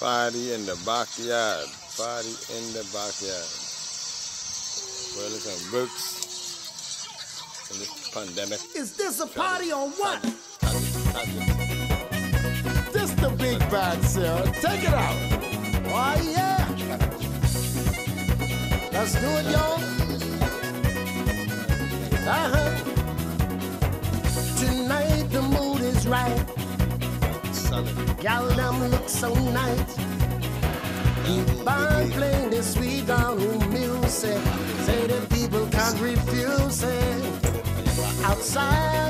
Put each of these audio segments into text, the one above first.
Party in the backyard. Party in the backyard. Well, listen, works in this pandemic. Is this a party or what? This the big bad, Sarah. Take it out. Oh, yeah. Let's do it, y'all. Uh-huh. Tonight the mood is right. Y'all them look so nice. Keep on playing this sweet down music. Eh? Say the people can't refuse it. Outside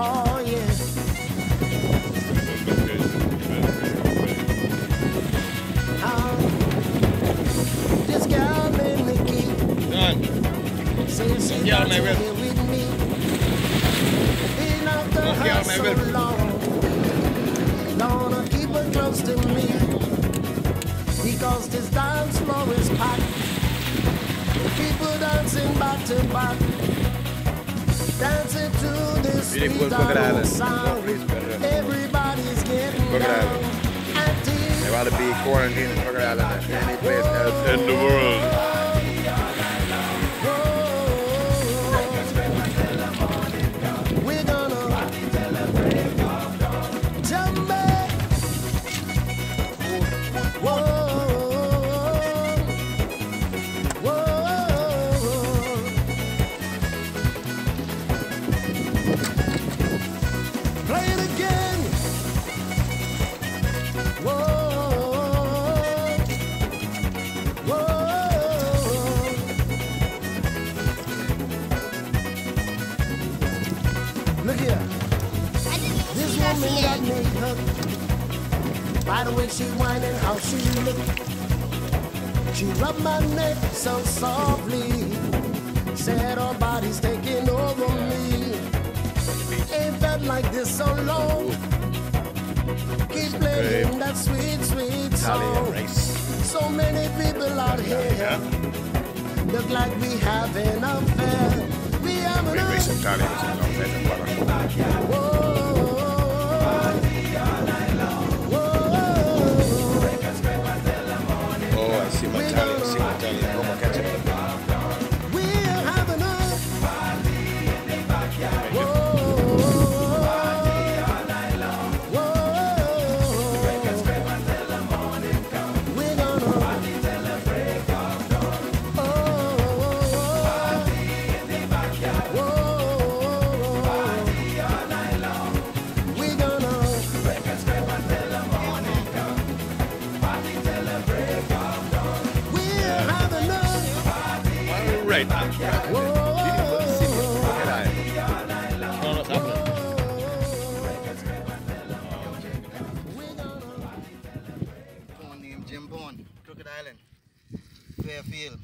Oh yeah. Ah. This me. Rep. long. Gonna keep me. Because this dance floor is. People dancing back to back. Dancing to this Beautiful sweet Crocodile dance Island. sound. Please, brother. Everybody's getting down. Island. I'd rather be quarantined in Crooked Island than any place else in the world. This woman got me hooked by the way she whining, how she look. She rubbed my neck so softly, said her body's taking over me. Ain't felt like this so long. Keep playing that sweet, sweet song. So many people out here look like we having a affair. We having We a Fairfield.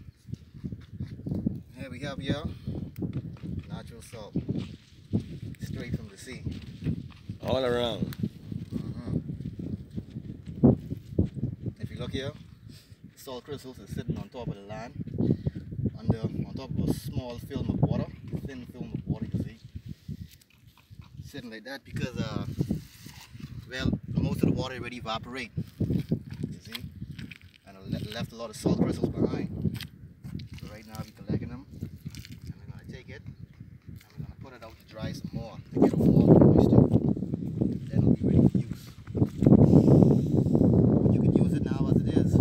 Here we have here natural salt, straight from the sea. All around. If you look here, salt crystals is sitting on top of the land, under on top of a small film of water, thin film of water. You see, sitting like that because uh, well, most of the water already evaporate. You see, and it left a lot of salt crystals behind. So right now we're collecting them, and we're gonna take it, and we're gonna put it out to dry some more to get off all the moisture. Then it'll be ready for use. You can use it now as it is.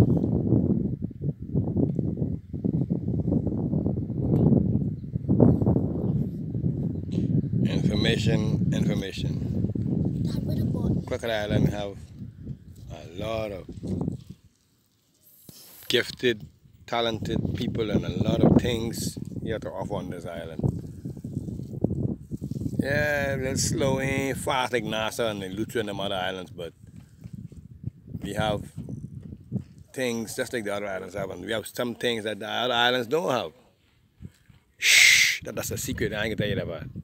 Information, information. Crooked Island have a lot of gifted, talented people and a lot of things here to offer on this island. Yeah, little slow, ain't fast like Nassau and the Lucha and them other islands, but we have things just like the other islands have, and we have some things that the other islands don't have. Shh, that, that's a secret. I ain't gonna tell you that part.